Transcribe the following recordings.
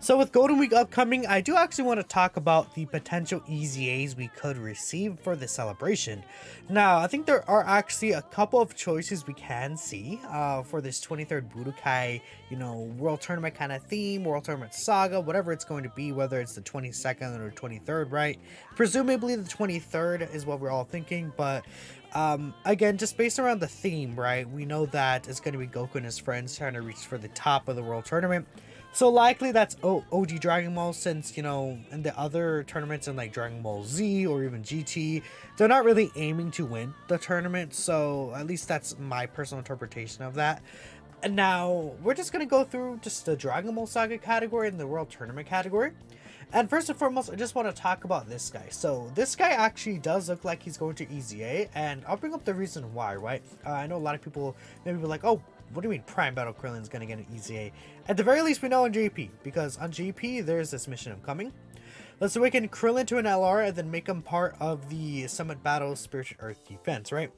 So with Golden Week upcoming, I do actually want to talk about the potential EZAs we could receive for the celebration. Now, I think there are actually a couple of choices we can see uh, for this 23rd Budokai, you know, World Tournament kind of theme, World Tournament Saga, whatever it's going to be, whether it's the 22nd or 23rd, right? Presumably the 23rd is what we're all thinking, but um, again, just based around the theme, right? We know that it's going to be Goku and his friends trying to reach for the top of the World Tournament. So likely that's o OG Dragon Ball since, you know, in the other tournaments in like Dragon Ball Z or even GT, they're not really aiming to win the tournament. So at least that's my personal interpretation of that. And now we're just going to go through just the Dragon Ball Saga category and the World Tournament category. And first and foremost, I just want to talk about this guy. So this guy actually does look like he's going to EZA, and I'll bring up the reason why, right? Uh, I know a lot of people maybe be like, oh, what do you mean Prime Battle Krillin is going to get an EZA? At the very least, we know on JP, because on JP, there's this mission of coming. Let's awaken Krillin to an LR and then make him part of the Summit Battle Spiritual Earth Defense, right?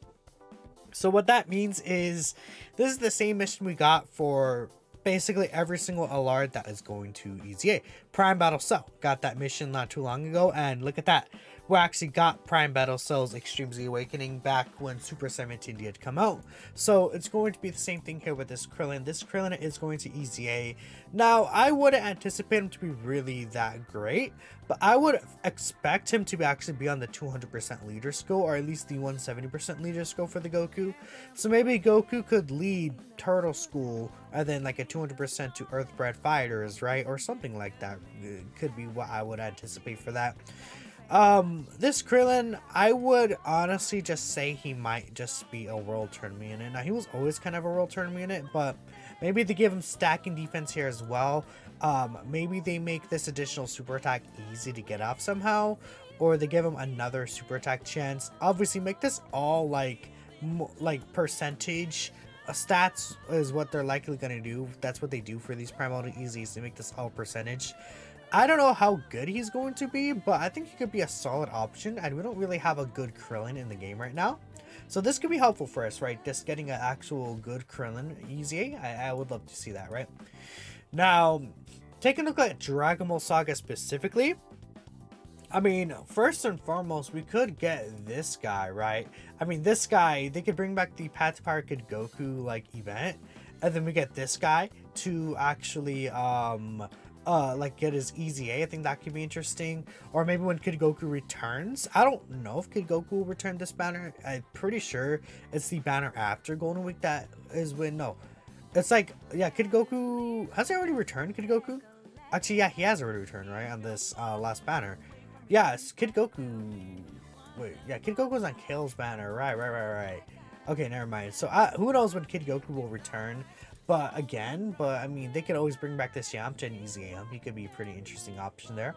So what that means is, this is the same mission we got for basically every single LR that is going to EZA. Prime Battle Cell got that mission not too long ago, and look at that we actually got Prime Battle Cell's Extreme Z Awakening back when Super 17 did come out. So it's going to be the same thing here with this Krillin. This Krillin is going to EZA. Now, I wouldn't anticipate him to be really that great, but I would expect him to actually be on the 200% leader skill, or at least the 170% leader skill for the Goku. So maybe Goku could lead Turtle School and then like a 200% to Earthbred Fighters, right? Or something like that could be what I would anticipate for that. Um, this Krillin, I would honestly just say he might just be a World Tournament unit. Now, he was always kind of a World Tournament unit, but maybe they give him stacking defense here as well. Um, maybe they make this additional super attack easy to get off somehow, or they give him another super attack chance. Obviously, make this all like, like percentage uh, stats is what they're likely going to do. That's what they do for these Primordial Easies. They make this all percentage. I don't know how good he's going to be, but I think he could be a solid option, and we don't really have a good Krillin in the game right now. So this could be helpful for us, right? Just getting an actual good Krillin easy. I, I would love to see that, right? Now, taking a look at Dragon Ball Saga specifically, I mean, first and foremost, we could get this guy, right? I mean, this guy, they could bring back the Path to Power Kid Goku, like, event. And then we get this guy to actually, um, uh like get his easy I think that could be interesting. Or maybe when Kid Goku returns. I don't know if Kid Goku will return this banner. I'm pretty sure it's the banner after Golden Week that is when no. It's like yeah, Kid Goku has he already returned, Kid Goku? Actually, yeah, he has already returned, right? On this uh last banner. Yeah, Kid Goku. Wait, yeah, Kid Goku was on Kale's banner. Right, right, right, right. Okay, never mind. So uh, who knows when Kid Goku will return? But again, but I mean, they could always bring back this Yamcha and Easy Yam. He could be a pretty interesting option there.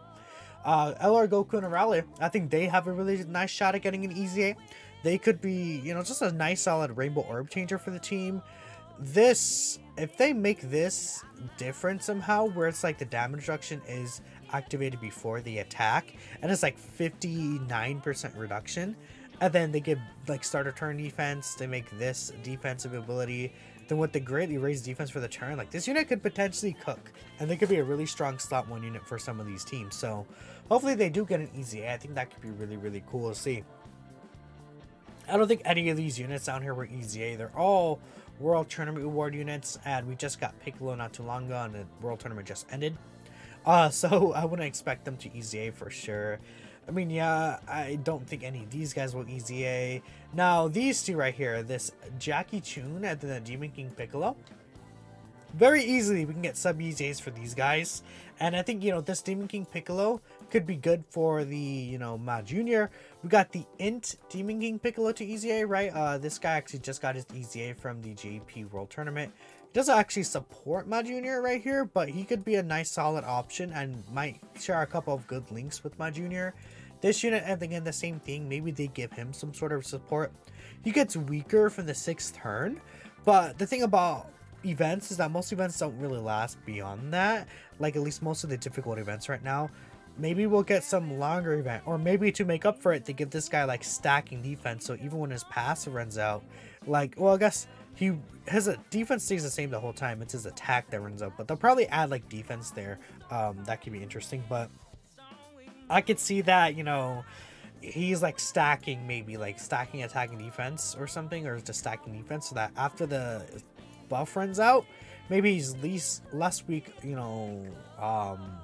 Uh, LR Goku and Arale, I think they have a really nice shot at getting an EZA. They could be, you know, just a nice solid Rainbow Orb changer for the team. This, if they make this different somehow, where it's like the damage reduction is activated before the attack, and it's like 59% reduction, and then they give like starter turn defense, they make this defensive ability then with the greatly raised defense for the turn, like this unit could potentially cook. And they could be a really strong slot one unit for some of these teams. So hopefully they do get an easy. I think that could be really, really cool to see. I don't think any of these units down here were easy. They're all World Tournament Award units, and we just got Piccolo not too long ago, and the World Tournament just ended. Uh, so I wouldn't expect them to EZA for sure. I mean, yeah, I don't think any of these guys will EZA. Now, these two right here, this Jackie Chun and the Demon King Piccolo, very easily we can get sub EZAs for these guys. And I think, you know, this Demon King Piccolo could be good for the, you know, Ma Jr. We got the Int Demon King Piccolo to EZA, right? Uh, this guy actually just got his EZA from the JP World Tournament doesn't actually support Ma Junior right here, but he could be a nice solid option and might share a couple of good links with Ma Junior. This unit, I think, in the same thing, maybe they give him some sort of support. He gets weaker from the sixth turn, but the thing about events is that most events don't really last beyond that. Like, at least most of the difficult events right now. Maybe we'll get some longer event, or maybe to make up for it, they give this guy, like, stacking defense, so even when his passive runs out, like, well, I guess he his defense stays the same the whole time. It's his attack that runs up, but they'll probably add like defense there. Um, that could be interesting, but I could see that you know he's like stacking maybe like stacking attacking defense or something, or just stacking defense so that after the buff runs out, maybe he's least less weak. You know, um,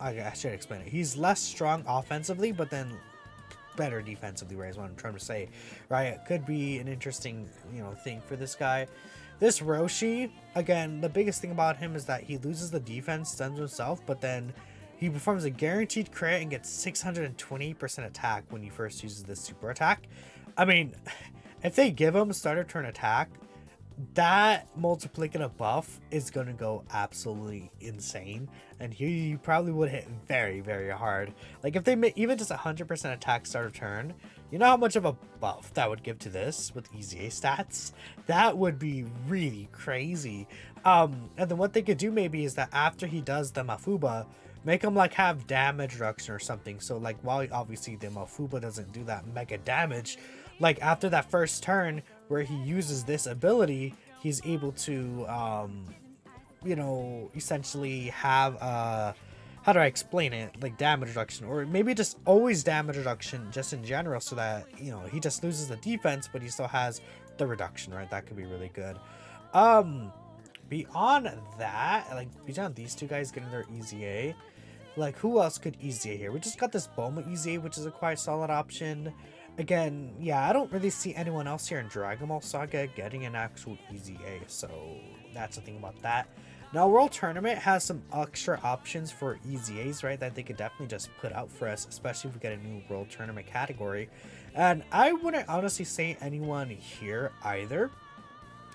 I, I should explain it. He's less strong offensively, but then better defensively, right? Is what I'm trying to say, right? Could be an interesting, you know, thing for this guy. This Roshi, again, the biggest thing about him is that he loses the defense, stuns himself, but then he performs a guaranteed crit and gets 620% attack when he first uses this super attack. I mean, if they give him starter turn attack, that multiplicative buff is going to go absolutely insane. And he probably would hit very, very hard. Like if they even just 100% attack starter turn, you know how much of a buff that would give to this with EZA stats? That would be really crazy. Um, and then what they could do maybe is that after he does the Mafuba, make him like have damage reduction or something. So like while obviously the Mafuba doesn't do that mega damage, like after that first turn where he uses this ability, he's able to, um, you know, essentially have a, how do I explain it? Like damage reduction, or maybe just always damage reduction, just in general, so that you know he just loses the defense, but he still has the reduction, right? That could be really good. Um, beyond that, like beyond these two guys getting their EZA, like who else could EZA here? We just got this Bulma EZA, which is a quite solid option. Again, yeah, I don't really see anyone else here in Dragon Ball Saga getting an actual EZA, so that's the thing about that. Now, World Tournament has some extra options for EZAs, right, that they could definitely just put out for us, especially if we get a new World Tournament category. And I wouldn't honestly say anyone here either.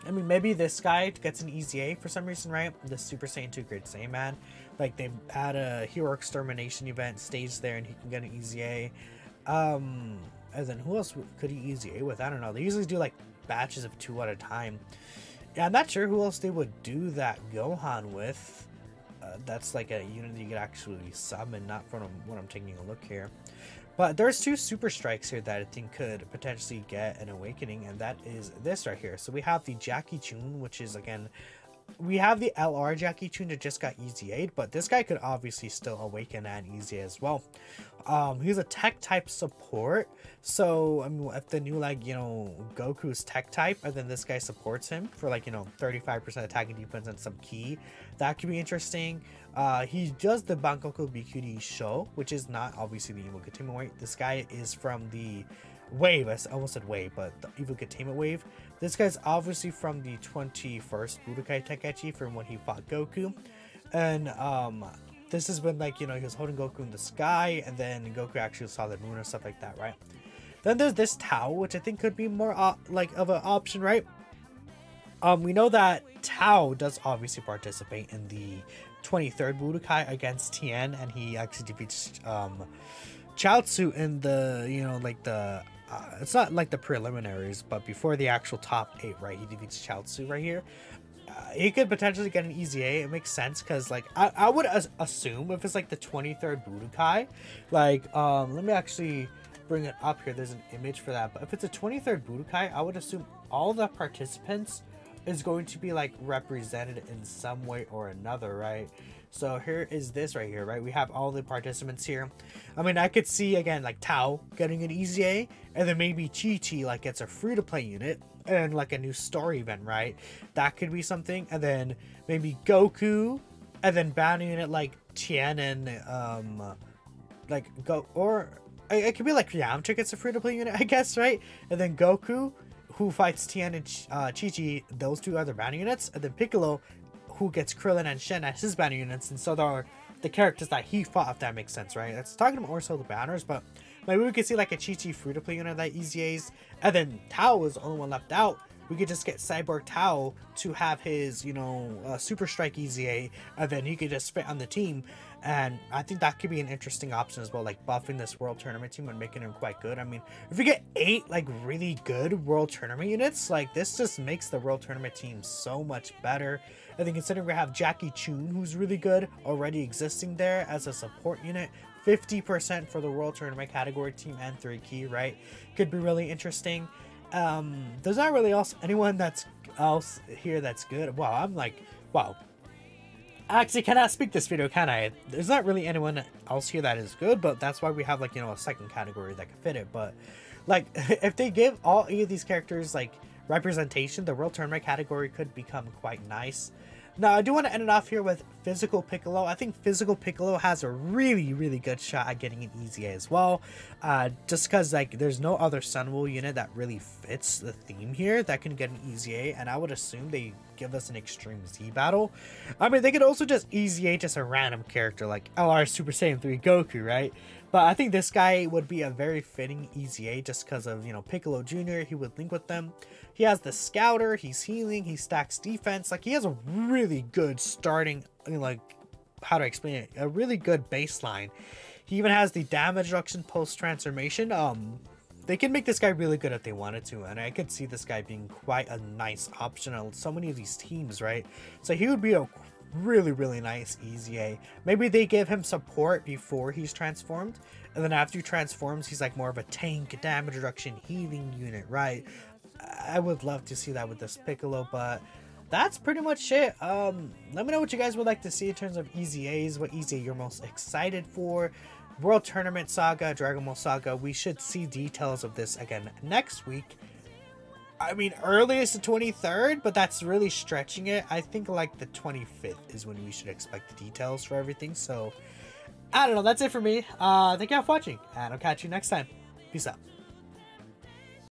I mean, maybe this guy gets an EZA for some reason, right? The Super Saiyan 2 Great Saiyan Man. Like, they add a Hero Extermination event, stays there, and he can get an EZA. Um, and then who else could he EZA with? I don't know. They usually do, like, batches of two at a time. Yeah, I'm not sure who else they would do that Gohan with. Uh, that's like a unit you could actually summon, not from what I'm taking a look here. But there's two super strikes here that I think could potentially get an awakening, and that is this right here. So we have the Jackie Chun, which is again we have the LR Jackie Chun that just got EZA'd, but this guy could obviously still awaken and easy as well. Um, he's a tech type support, so I mean, if the new like you know Goku's tech type, and then this guy supports him for like you know 35% attacking defense and some key, that could be interesting. Uh, he does the Bankoku Bikkuri Shou, which is not obviously the way. This guy is from the wave. I almost said wave, but the Evil Containment wave. This guy's obviously from the 21st Budokai Tenkaichi from when he fought Goku. And um, this has been like, you know, he was holding Goku in the sky, and then Goku actually saw the moon and stuff like that, right? Then there's this Tao, which I think could be more uh, like of an option, right? Um, we know that Tao does obviously participate in the 23rd Budokai against Tien, and he actually defeats um, in the, you know, like the uh, it's not like the preliminaries, but before the actual top eight, right? He defeats Chaozu right here. Uh, he could potentially get an easy A. It makes sense because, like, I, I would as assume if it's like the 23rd Budokai, like, um, let me actually bring it up here. There's an image for that. But if it's a 23rd Budokai, I would assume all the participants is going to be like represented in some way or another, right? So here is this right here, right? We have all the participants here. I mean, I could see, again, like Tao getting an EZA, and then maybe Chi-Chi, like, gets a free-to-play unit, and, like, a new story event, right? That could be something. And then maybe Goku, and then bounty unit, like, Tien and, um, like, go, or, it could be, like, Yamcha gets a free-to-play unit, I guess, right? And then Goku, who fights Tien and uh, Chi-Chi, those two other bounty units, and then Piccolo who gets Krillin and Shen as his banner units, and so there are the characters that he fought, if that makes sense, right? It's talking more so the banners, but maybe we could see like a Chi-Chi free-to-play unit that EZAs, and then Tao is the only one left out. We could just get Cyborg Tao to have his, you know, uh, Super Strike EZA, and then he could just fit on the team. And I think that could be an interesting option as well, like buffing this World Tournament team and making them quite good. I mean, if we get eight, like, really good World Tournament units, like, this just makes the World Tournament team so much better. I think considering we have Jackie Chun, who's really good, already existing there as a support unit, 50% for the World Tournament category team and 3 ki, right? Could be really interesting. Um, there's not really else anyone that's else here that's good. Wow, I'm like, wow. I actually cannot speak this video, can I? There's not really anyone else here that is good, but that's why we have like, you know, a second category that can fit it. But like, if they give all of these characters like representation, the World Tournament category could become quite nice. Now, I do want to end it off here with Physical Piccolo. I think Physical Piccolo has a really, really good shot at getting an easy as well. Uh, just because, like, there's no other Sunwoo unit that really fits the theme here that can get an easy and I would assume they give us an Extreme Z battle. I mean, they could also just A just a random character like LR Super Saiyan 3 Goku, right? But I think this guy would be a very fitting easy just because of, you know, Piccolo Jr., he would link with them. He has the Scouter, he's healing, he stacks defense. Like, he has a really good starting, I mean, like, how to explain it? A really good baseline. He even has the damage reduction post-transformation. Um, they can make this guy really good if they wanted to, and I could see this guy being quite a nice option on so many of these teams, right? So he would be a really, really nice easy A. Maybe they give him support before he's transformed, and then after he transforms, he's like more of a tank, damage reduction, healing unit, right? I would love to see that with this Piccolo, but that's pretty much it. Um, let me know what you guys would like to see in terms of easy A's, what easy you're most excited for. World Tournament Saga, Dragon Ball Saga, we should see details of this again next week. I mean, earliest the 23rd, but that's really stretching it. I think like the 25th is when we should expect the details for everything. So, I don't know. That's it for me. Uh, thank you all for watching, and I'll catch you next time. Peace out.